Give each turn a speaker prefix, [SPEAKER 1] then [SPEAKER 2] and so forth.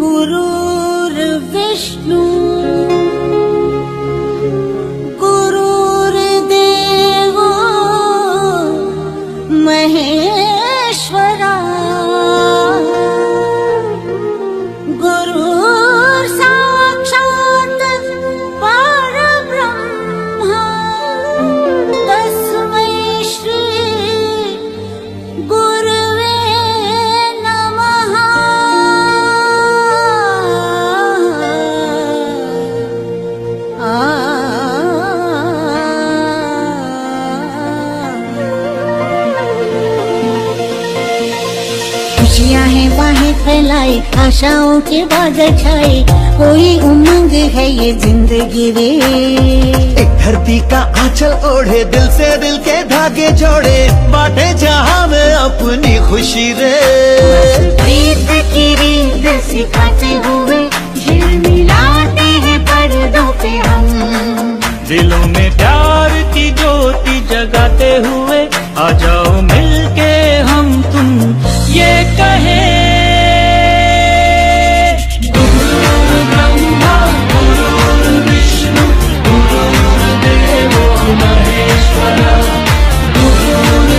[SPEAKER 1] गुरुर्विष्णु खुशियाँ हैं बाहें फैलाई आशाओं के बादल छाए। कोई उमंग है ये ज़िंदगी रे।
[SPEAKER 2] एक धरती का आंचल ओढ़े दिल से दिल के धागे जोड़े। बांटे जहाँ में अपनी खुशी रे।
[SPEAKER 1] प्रीत की रीत सिखाते हुए झिलमिलाते हैं पर्दों पे हम।
[SPEAKER 3] दिलों Guru